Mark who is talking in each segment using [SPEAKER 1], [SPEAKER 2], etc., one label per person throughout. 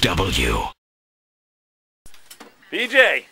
[SPEAKER 1] KISW.
[SPEAKER 2] BJ,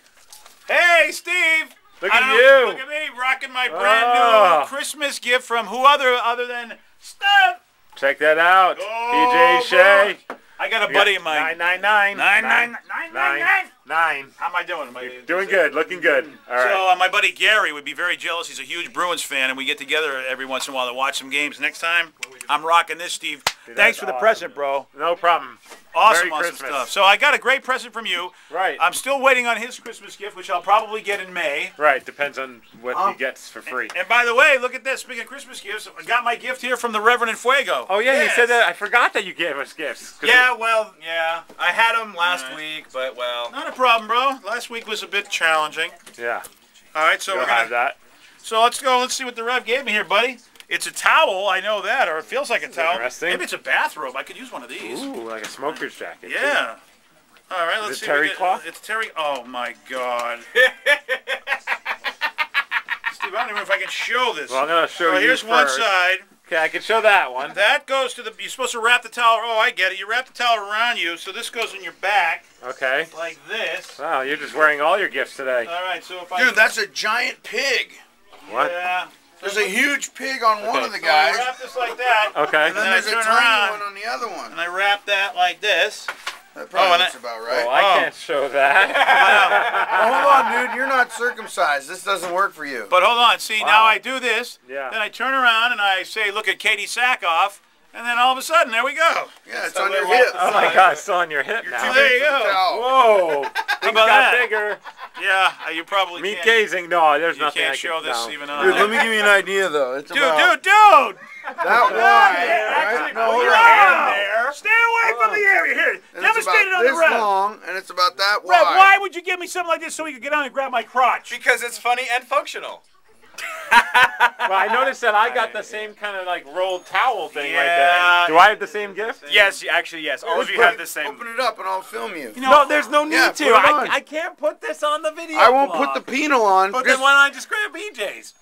[SPEAKER 3] Hey, Steve!
[SPEAKER 2] look at you.
[SPEAKER 3] Look at me rocking my brand
[SPEAKER 2] Oh.
[SPEAKER 3] new Christmas gift from who other other than Steph.
[SPEAKER 2] Check that out.
[SPEAKER 3] Oh,
[SPEAKER 2] BJ Shea.
[SPEAKER 3] I got a buddy of mine.
[SPEAKER 2] Nine nine nine.
[SPEAKER 3] Nine, nine, nine, nine, nine.
[SPEAKER 2] Nine.
[SPEAKER 3] How am I doing? Am I
[SPEAKER 2] Doing good. Looking good. All right.
[SPEAKER 3] So uh, my buddy Gary would be very jealous. He's a huge Bruins fan, and we get together every once in a while to watch some games. Next time, I'm rocking this, Steve. Thanks for the
[SPEAKER 2] awesome.
[SPEAKER 3] present, bro.
[SPEAKER 2] no problem.
[SPEAKER 3] Awesome,
[SPEAKER 2] Merry
[SPEAKER 3] awesome
[SPEAKER 2] Christmas.
[SPEAKER 3] stuff. So I got a great present from you.
[SPEAKER 2] Right.
[SPEAKER 3] I'm still waiting on his Christmas gift, which I'll probably get in May.
[SPEAKER 2] Right. Depends on what he um, gets for free.
[SPEAKER 3] And by the way, look at this. Speaking of Christmas gifts, I got my gift here from the Reverend Fuego.
[SPEAKER 2] Oh yeah, you
[SPEAKER 3] Yes.
[SPEAKER 2] said that. I forgot that you gave us gifts.
[SPEAKER 4] Yeah, well, yeah. I had them last
[SPEAKER 3] Alright.
[SPEAKER 4] week, but well.
[SPEAKER 3] Not a problem, bro. Last week was a bit challenging.
[SPEAKER 2] Yeah.
[SPEAKER 3] All right, so
[SPEAKER 2] You'll
[SPEAKER 3] we're gonna.
[SPEAKER 2] have that.
[SPEAKER 3] So let's go. Let's see what the Rev gave me here, buddy. It's a towel. I know that, or it feels like a towel.
[SPEAKER 2] interesting.
[SPEAKER 3] Maybe it's a bathrobe. I could use one of these.
[SPEAKER 2] Ooh, like a smoker's jacket. too.
[SPEAKER 3] Yeah. All right, let's
[SPEAKER 2] it
[SPEAKER 3] see.
[SPEAKER 2] terry
[SPEAKER 3] we get-
[SPEAKER 2] cloth?
[SPEAKER 3] It's terry. Oh my God. Steve, I don't even know if I can show this.
[SPEAKER 2] Well, I'm gonna show
[SPEAKER 3] So
[SPEAKER 2] you
[SPEAKER 3] here's one side.
[SPEAKER 2] Okay, I can show that one.
[SPEAKER 3] That goes to the. You're supposed to wrap the towel. Oh, I get it. You wrap the towel around you, so this goes in your back
[SPEAKER 2] Okay.
[SPEAKER 3] like this.
[SPEAKER 2] Wow, you're just wearing all your gifts today.
[SPEAKER 3] All right, so if I
[SPEAKER 5] Dude, that's a giant pig.
[SPEAKER 2] What?
[SPEAKER 3] yeah,
[SPEAKER 5] There's a huge pig on one of the
[SPEAKER 3] so I
[SPEAKER 5] guys,
[SPEAKER 3] wrap this like that,
[SPEAKER 2] Okay.
[SPEAKER 5] and then
[SPEAKER 3] then I
[SPEAKER 5] there's a tiny
[SPEAKER 3] around.
[SPEAKER 5] one on the other one.
[SPEAKER 3] and I wrap that like this.
[SPEAKER 5] That probably
[SPEAKER 3] Oh, and
[SPEAKER 5] looks
[SPEAKER 3] I-
[SPEAKER 5] about
[SPEAKER 2] Oh,
[SPEAKER 5] right.
[SPEAKER 2] I
[SPEAKER 3] Oh.
[SPEAKER 2] can't show that.
[SPEAKER 5] Oh, hold on, dude. You're not circumcised. This doesn't work for you.
[SPEAKER 3] But hold on, see now I do this.
[SPEAKER 2] Yeah.
[SPEAKER 3] Then I turn around and I say, "Look at Katee Sackhoff," and then all of a sudden, there we go.
[SPEAKER 5] yeah, it's
[SPEAKER 3] So
[SPEAKER 5] on your hip.
[SPEAKER 2] oh my God, it's on your hip
[SPEAKER 5] You're
[SPEAKER 2] now.
[SPEAKER 3] There you go.
[SPEAKER 5] towel.
[SPEAKER 2] Whoa! Things
[SPEAKER 3] about
[SPEAKER 2] got
[SPEAKER 3] that?
[SPEAKER 2] bigger.
[SPEAKER 3] Yeah, uh, you probably
[SPEAKER 2] Meat
[SPEAKER 3] can't.
[SPEAKER 2] gazing. No, there's
[SPEAKER 3] You
[SPEAKER 2] nothing
[SPEAKER 3] can't
[SPEAKER 2] I
[SPEAKER 3] show
[SPEAKER 2] can,
[SPEAKER 3] this
[SPEAKER 2] no.
[SPEAKER 3] even on.
[SPEAKER 5] Dude, let me give you an idea though. It's
[SPEAKER 3] Dude,
[SPEAKER 5] about
[SPEAKER 3] dude, dude!
[SPEAKER 5] that wide. right? No, hold on.
[SPEAKER 3] Wow. Stay away from the area here.
[SPEAKER 5] And
[SPEAKER 3] Devastate
[SPEAKER 5] it's
[SPEAKER 3] it
[SPEAKER 5] about
[SPEAKER 3] on the
[SPEAKER 5] this
[SPEAKER 3] Rev.
[SPEAKER 5] long, and it's about that
[SPEAKER 3] Rev,
[SPEAKER 5] wide.
[SPEAKER 3] why would you give me something like this so we could get on and grab my crotch?
[SPEAKER 4] Because it's funny and functional.
[SPEAKER 2] Well, I noticed that I got the same kind of like rolled towel thing right there. Do I have the same gift?
[SPEAKER 4] Yes, actually, yes. All of you have the same.
[SPEAKER 5] Open it up, and I'll film you.
[SPEAKER 3] You know,
[SPEAKER 2] No, there's no need
[SPEAKER 5] Yeah,
[SPEAKER 2] to.
[SPEAKER 5] put it on.
[SPEAKER 2] I, I can't put this on the video.
[SPEAKER 5] I won't
[SPEAKER 2] blog.
[SPEAKER 5] put the penal on.
[SPEAKER 2] But
[SPEAKER 5] just-
[SPEAKER 2] then why don't I just grab BJ's?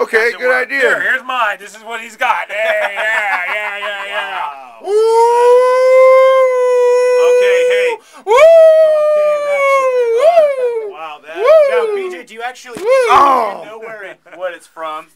[SPEAKER 5] okay,
[SPEAKER 3] Doesn't
[SPEAKER 5] good
[SPEAKER 3] work.
[SPEAKER 5] idea.
[SPEAKER 3] Here, here's mine. This is what he's got. Hey, yeah, yeah, yeah, yeah. Okay, hey.
[SPEAKER 2] Woo!
[SPEAKER 3] Okay, that's wow. That.
[SPEAKER 4] Now, BJ, do you actually
[SPEAKER 5] Oh.
[SPEAKER 4] know where it, what it's from?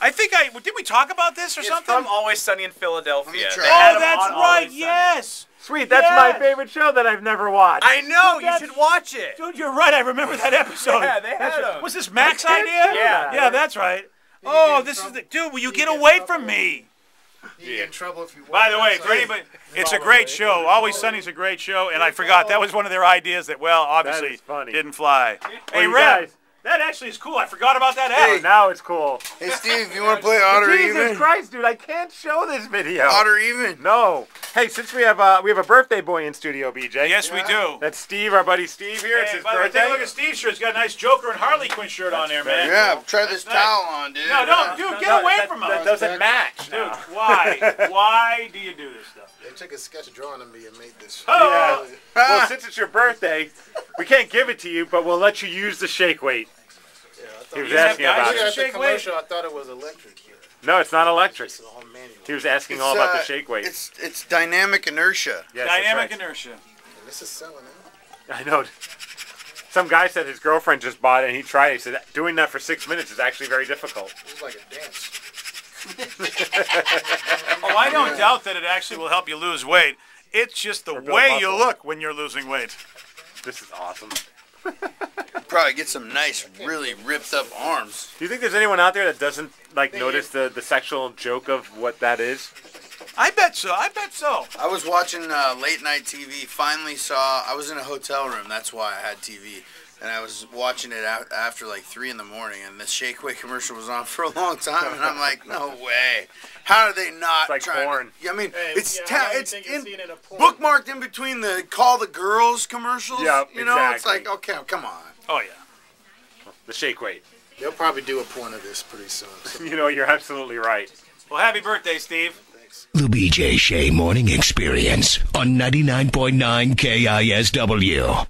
[SPEAKER 3] I think I did. We talk about this or
[SPEAKER 4] It's
[SPEAKER 3] something?
[SPEAKER 4] from Always Sunny in Philadelphia.
[SPEAKER 5] Let me try.
[SPEAKER 4] They had
[SPEAKER 3] oh,
[SPEAKER 4] 'em
[SPEAKER 3] that's right. Yes.
[SPEAKER 2] Sweet, that's my favorite show that I've never watched.
[SPEAKER 4] I know. You should watch it.
[SPEAKER 3] Dude, you're right. I remember that episode.
[SPEAKER 4] Yeah, they had
[SPEAKER 3] right.
[SPEAKER 4] 'em.
[SPEAKER 3] Was this Mac's
[SPEAKER 2] I
[SPEAKER 3] idea?
[SPEAKER 2] do that.
[SPEAKER 3] Yeah, that's right. Oh, this is the dude. Will you get away from me?
[SPEAKER 6] You get in trouble if you.
[SPEAKER 3] By the way, for anybody, it's a great show. Always Sunny's a great show, and I forgot that was one of their ideas that, well, obviously
[SPEAKER 2] is funny.
[SPEAKER 3] didn't fly. Hey,
[SPEAKER 2] you
[SPEAKER 3] Rev,
[SPEAKER 2] guys-
[SPEAKER 3] that actually is cool. I forgot about that.
[SPEAKER 2] Oh,
[SPEAKER 3] app.
[SPEAKER 2] now it's cool.
[SPEAKER 5] Hey, Steve, you want to play odd or
[SPEAKER 2] Jesus
[SPEAKER 5] even?
[SPEAKER 2] Christ, dude, I can't show this video.
[SPEAKER 5] Odd or even?
[SPEAKER 2] No. Hey, since we have uh, we have a birthday boy in studio, BJ.
[SPEAKER 3] Yes, we do.
[SPEAKER 2] That's Steve, our buddy Steve here. it's his
[SPEAKER 3] by the way,
[SPEAKER 2] birthday.
[SPEAKER 3] take a look at Steve's shirt. He's got a nice Joker and Harley Quinn shirt on there, man.
[SPEAKER 5] Yeah, try this
[SPEAKER 3] nice.
[SPEAKER 5] towel on, dude.
[SPEAKER 3] No, don't, dude, get
[SPEAKER 2] No,
[SPEAKER 3] away
[SPEAKER 2] that,
[SPEAKER 3] from
[SPEAKER 2] that
[SPEAKER 3] us.
[SPEAKER 2] doesn't match.
[SPEAKER 3] Dude, why? Why do you do this stuff?
[SPEAKER 6] They took a sketch drawing of me and made this.
[SPEAKER 3] Oh,
[SPEAKER 2] Yeah.
[SPEAKER 5] Ah.
[SPEAKER 2] Well, since it's your birthday, we can't give it to you, but we'll let you use the shake weight.
[SPEAKER 6] Yeah, I thought
[SPEAKER 2] He was
[SPEAKER 3] You have
[SPEAKER 2] asking about
[SPEAKER 3] who
[SPEAKER 6] Looking
[SPEAKER 2] it.
[SPEAKER 6] at the
[SPEAKER 3] shake weight?
[SPEAKER 6] I thought it was electric. Here.
[SPEAKER 2] No, it's not electric.
[SPEAKER 6] It's all.
[SPEAKER 2] He was asking
[SPEAKER 5] It's,
[SPEAKER 2] all about
[SPEAKER 5] uh,
[SPEAKER 2] the shake weight.
[SPEAKER 5] It's it's dynamic inertia.
[SPEAKER 2] Yes, that's
[SPEAKER 3] dynamic
[SPEAKER 2] right.
[SPEAKER 3] inertia.
[SPEAKER 6] And this is selling out.
[SPEAKER 2] I know. Some guy said his girlfriend just bought it and he tried it. He said doing that for six minutes is actually very difficult.
[SPEAKER 6] It was like a dance.
[SPEAKER 3] Oh, I don't doubt that it actually will help you lose weight. It's just the
[SPEAKER 2] build
[SPEAKER 3] way you look when you're losing weight.
[SPEAKER 2] This is awesome.
[SPEAKER 5] Probably get some nice, really ripped up arms.
[SPEAKER 2] Do you think there's anyone out there that doesn't like notice the, the sexual joke of what that is?
[SPEAKER 3] I bet so. I bet so.
[SPEAKER 5] I was watching uh, late night TV. Finally saw. I was in a hotel room. That's why I had TV. And I was watching it a- after like three in the morning, and the Shake Weight commercial was on for a long time, and I'm like, no way. How are they not
[SPEAKER 2] It's like
[SPEAKER 5] trying?
[SPEAKER 2] porn.
[SPEAKER 5] To, I mean,
[SPEAKER 6] Hey,
[SPEAKER 5] it's
[SPEAKER 6] yeah,
[SPEAKER 5] ta-
[SPEAKER 6] how do you
[SPEAKER 5] it's in,
[SPEAKER 6] it in porn?
[SPEAKER 5] bookmarked in between the call the girls commercials.
[SPEAKER 2] Yep,
[SPEAKER 5] you know, it's like okay, come on.
[SPEAKER 3] Oh yeah.
[SPEAKER 2] The shake weight.
[SPEAKER 6] They'll probably do a porn of this pretty soon. So,
[SPEAKER 2] You know, you're absolutely right.
[SPEAKER 3] Well, happy birthday, Steve.
[SPEAKER 6] thanks.
[SPEAKER 1] The BJ Shea Morning Experience on 99.9 KISW.